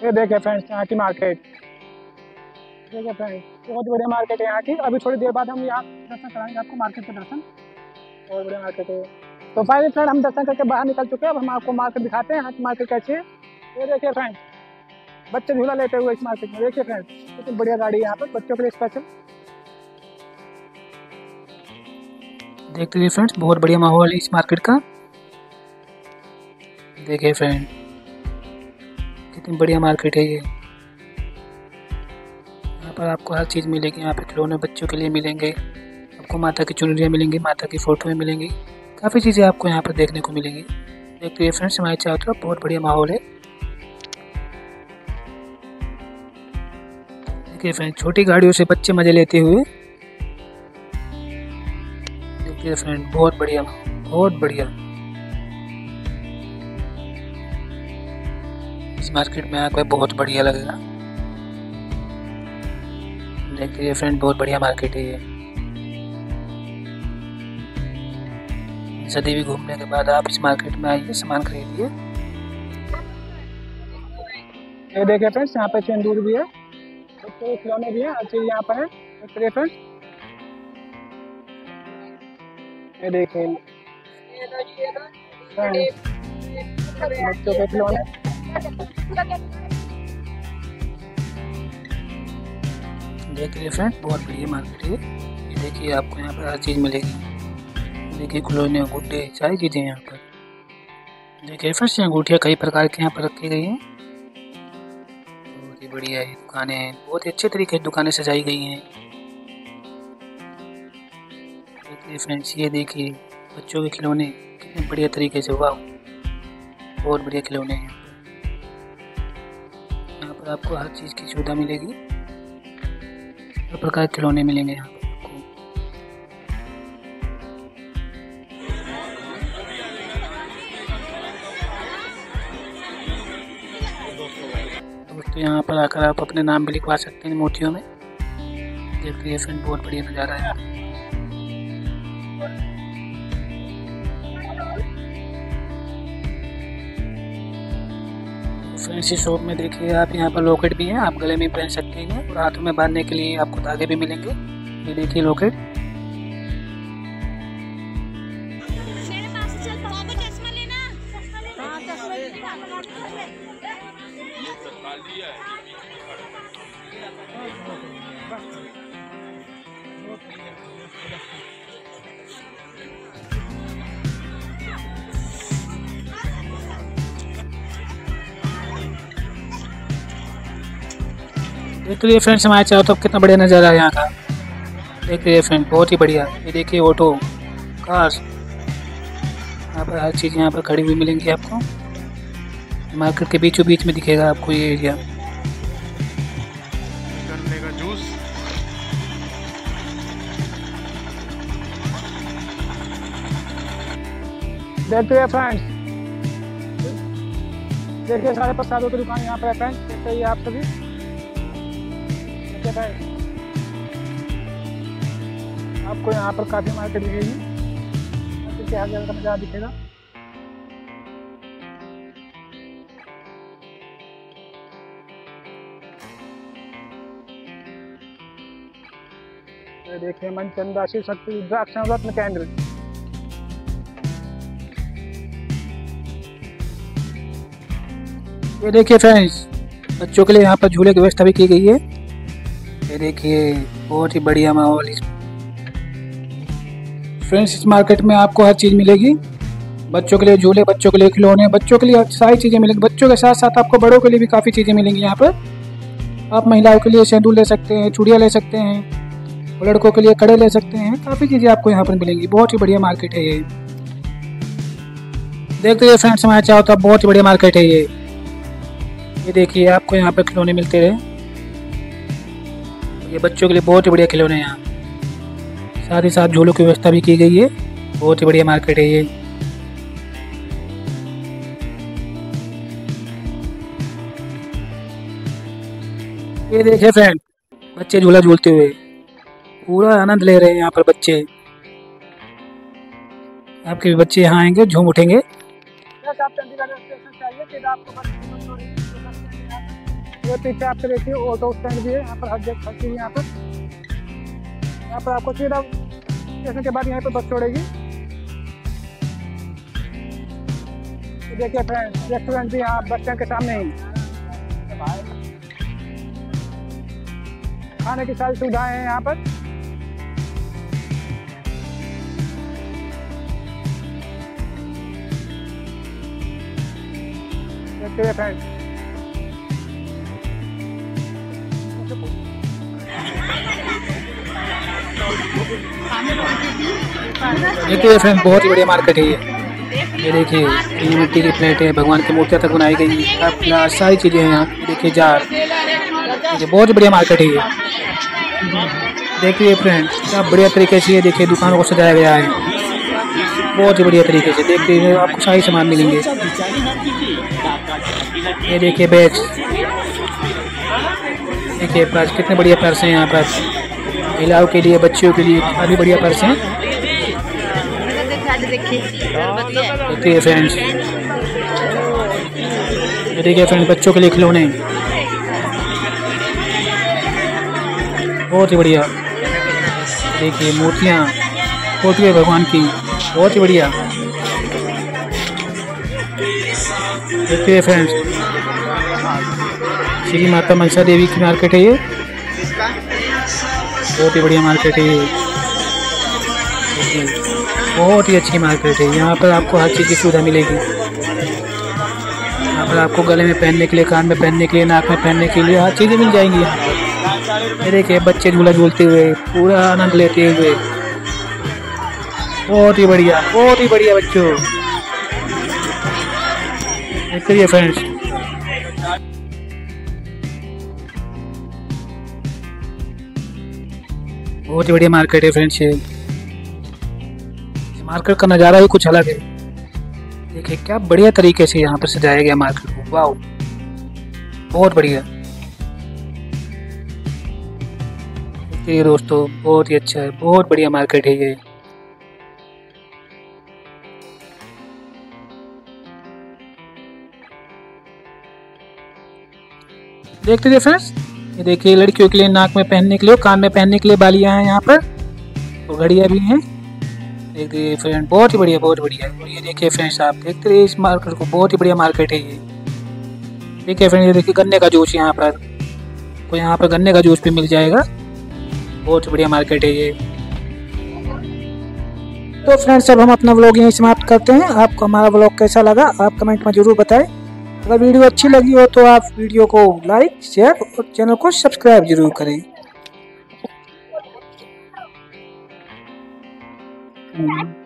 ये देखिए फ्रेंड्स यहाँ की मार्केट देखिए फ्रेंड्स बहुत बढ़िया मार्केट है यहाँ की। अभी थोड़ी देर बाद हम यहाँ दर्शन कराएँगे आपको मार्केट के दर्शन। बहुत बढ़िया मार्केट है तो फाइनली फ्रेंड हम दर्शन करके बाहर निकल चुके हैं। अब हम आपको मार्केट दिखाते हैं, यहाँ की मार्केट कैसी है। ये देखिए फ्रेंड्स बच्चे झूला लेते हुए इस मार्केट में। देखिए फ्रेंड्स कितनी बढ़िया गाड़ी है यहाँ पर, बच्चों के लिए स्पेशल देखते हुए फ्रेंड्स बहुत बढ़िया माहौल है इस मार्केट का। देखिए फ्रेंड कितनी बढ़िया मार्केट है ये। यहाँ पर आपको हर चीज़ मिलेगी, यहाँ पे खिलौने बच्चों के लिए मिलेंगे, आपको माता की चुनरियाँ मिलेंगी, माता की फ़ोटोएँ मिलेंगी, काफ़ी चीज़ें आपको यहाँ पर देखने को मिलेंगी। देखते हुए फ्रेंड्स हमारे चारों तरफ़ बहुत बढ़िया माहौल है। देखिए फ्रेंड छोटी गाड़ियों से बच्चे मज़े लेते हुए। देखिए फ्रेंड बहुत बढ़िया बहुत बढ़िया। इस मार्केट में आकर बहुत बढ़िया लगेगा। देखिए फ्रेंड बहुत बढ़िया मार्केट है ये। सदी भी घूमने के बाद आप इस मार्केट में आइए सामान खरीदिए। ये देखिए फ्रेंड्स यहाँ पे चंदूर भी है। बच्चों खिलौने भी हैं हर चीज़ यहाँ पर है। देखिए फ्रेंड्स ये देखिए। बच्चों के खिलौने। देखिए फ्रेंड बहुत बढ़िया मार्केट है। ये देखिए आपको यहाँ पर हर चीज़ मिलेगी। देखिए खिलौने गुड्डे, सारी चीज़ें यहाँ पर। देखिए फ्रेंड्स यहाँ अंगूठियाँ कई प्रकार के यहाँ पर रखी गई हैं। बहुत ही बढ़िया है दुकानें हैं। बहुत ही अच्छे तरीके से दुकानें सजाई गई हैं। देखिए फ्रेंड्स ये देखिए बच्चों के खिलौने, कितने बढ़िया तरीके से, वाह! बहुत बढ़िया खिलौने हैं। आपको हर चीज़ की सुविधा मिलेगी। हर प्रकार के खिलौने मिलेंगे यहाँ आपको। दोस्तों, यहाँ पर आकर आप अपने नाम भी लिखवा सकते हैं मोतियों में। देखिए फ्रेंड बहुत बढ़िया नज़ारा है। फ्रेंड्स इस शॉप में देखिए आप यहाँ पर लॉकेट भी है, आप गले में पहन सकते हैं और हाथों में बांधने के लिए आपको धागे भी मिलेंगे। ये देखिए लॉकेट देखिए फ्रेंड्स हमारे चारों तरफ़ कितना बढ़िया नज़ारा है यहाँ का। देखिए फ्रेंड बहुत ही बढ़िया। ये देखिए ऑटो कार्स यहाँ पर हर चीज़ यहाँ पर खड़ी हुई मिलेंगी आपको। मार्केट के बीचों बीच में दिखेगा आपको ये एरिया गन्ने का जूस देखते हुए फ्रेंड्स देखिए सारे प्रसादों की दुकान यहाँ पर है फ्रेंड्स देखते ही आप सभी। फ्रेंड्स आपको यहाँ पर काफ़ी मार्केट दिखेगी। हर जगह का नज़ारा दिखेगा। देखिए मनचंदा शिव शक्ति रुद्राक्ष रत्न केंद्र ये देखिए फ्रेंड्स बच्चों के लिए यहाँ पर झूले की व्यवस्था भी की गई है। ये देखिए, बहुत ही बढ़िया माहौल फ्रेंड्स, इस मार्केट में आपको हर चीज़ मिलेगी। बच्चों के लिए झूले, बच्चों के लिए खिलौने, बच्चों के लिए सारी चीज़ें मिलेंगी। बच्चों के साथ साथ आपको बड़ों के लिए भी काफ़ी चीज़ें मिलेंगी यहाँ पर। आप महिलाओं के लिए सिंदूर ले सकते हैं, चूड़ियाँ ले सकते हैं, लड़कों के लिए कड़े ले सकते हैं। काफ़ी चीज़ें आपको यहाँ पर मिलेंगी। बहुत ही बढ़िया मार्केट है ये। देखते हैं फ्रेंड्स हमारे चारों तरफ़ बहुत ही बढ़िया मार्केट है ये। ये देखिए, आपको यहाँ पर खिलौने मिलते रहे। ये बच्चों के लिए बहुत ही बढ़िया खिलौने हैं यहाँ। साथ ही साथ झूलों की व्यवस्था भी की गई है। बहुत ही बढ़िया मार्केट है ये। ये देखिए फ्रेंड, बच्चे झूला झूलते हुए। पूरा आनंद ले रहे हैं यहाँ पर बच्चे। आपके बच्चे यहाँ आएँगे, झूम उठेंगे। ये पीछे आपके देखिए ऑटो स्टैंड भी है। यहाँ पर हर जगह हर चीज़ यहाँ पर। यहाँ पर आपको सीधा स्टेशन के बाद यहाँ पर बस छोड़ेगी। देखिए फ्रेंड रेस्टोरेंट भी यहाँ बस के सामने ही। खाने की सारी सुविधाएँ हैं यहाँ पर। देखिए फ्रेंड देखिए फ्रेंड बहुत ही बढ़िया मार्केट है ये। ये देखिए, ये मिट्टी की प्लेट है, भगवान की मूर्तियाँ तक बनाई गई अब सारी चीज़ें हैं यहाँ। देखिए, जार। देखिए बहुत ही बढ़िया मार्केट है ये। देखिए, फ्रेंड, क्या बढ़िया तरीके से ये देखिए दुकानों को सजाया गया है। बहुत ही बढ़िया तरीके से। देखिए आपको सारी सामान मिलेंगे। ये देखिए, बैग्स। देखिए कितने बढ़िया पर्स हैं यहाँ पर। महिलाओं के लिए, बच्चियों के लिए काफ़ी बढ़िया पर्स है। देखिए फ्रेंड्स, ये देखिए फ्रेंड्स, बच्चों के लिए खिलौने। बहुत ही बढ़िया। देखिए मूर्तियाँ, फ़ोटो है भगवान की, बहुत ही बढ़िया। देखिए फ्रेंड्स, श्री माता मनसा देवी की मार्केट है ये। बहुत ही बढ़िया मार्केट है बहुत ही अच्छी मार्केट है। यहाँ पर आपको हर चीज़ की सुविधा मिलेगी। यहाँ पर आपको गले में पहनने के लिए, कान में पहनने के लिए, नाक में पहनने के लिए हर चीज़ें मिल जाएँगी यहाँ पर। देखिए, बच्चे झूला झूलते हुए, पूरा आनंद लेते हुए। बहुत ही बढ़िया, बहुत ही बढ़िया बच्चों। देखिए फ्रेंड्स बहुत ही बढ़िया मार्केट है फ्रेंड्स ये। मार्केट का नज़ारा ही कुछ अलग है। देखिए, क्या बढ़िया तरीके से यहाँ पर सजाया गया मार्केट को। वाह बहुत बढ़िया। देखिए दोस्तों, बहुत ही अच्छा है, बहुत बढ़िया मार्केट है ये। देखते रहिए फ्रेंड्स ये देखिए, लड़कियों के लिए नाक में पहनने के लिए कान में पहनने के लिए बालियाँ हैं यहाँ पर। और घड़ियाँ भी हैं। देखिए फ्रेंड बहुत ही बढ़िया, बहुत बढ़िया। ये देखिए फ्रेंड्स आप देखते रहिए इस मार्केट को, बहुत ही बढ़िया मार्केट है ये। देखिए फ्रेंड ये देखिए गन्ने का जूस यहाँ पर तो यहाँ पर गन्ने का जूस भी मिल जाएगा। बहुत बढ़िया मार्केट है ये। तो फ्रेंड्स अब हम अपना व्लॉग यहीं समाप्त करते हैं। आपको हमारा व्लॉग कैसा लगा, आप कमेंट में ज़रूर बताएँ। अगर वीडियो अच्छी लगी हो तो आप वीडियो को लाइक शेयर और चैनल को सब्सक्राइब ज़रूर करें हम्म।